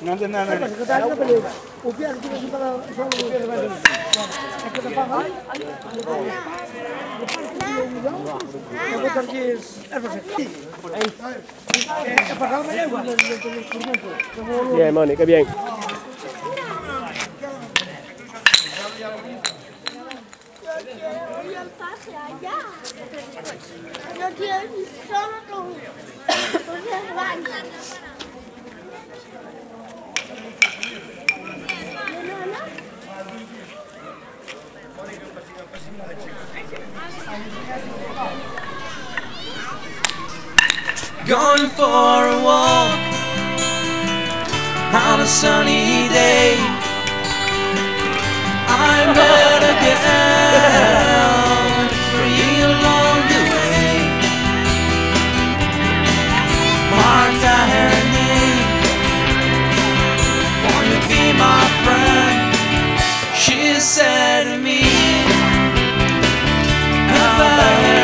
Nanti nanti. Bien, Moni, qué bien. No tienes solo tu, tus hermanos. Going for a walk on a sunny day. I met a girl free along the way. Marked out her name. Wanna be my friend? She said to me. Bye.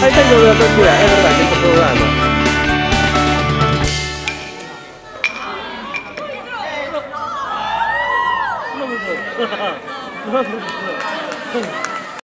はい最後の時は絵の中でここがあの Thank you.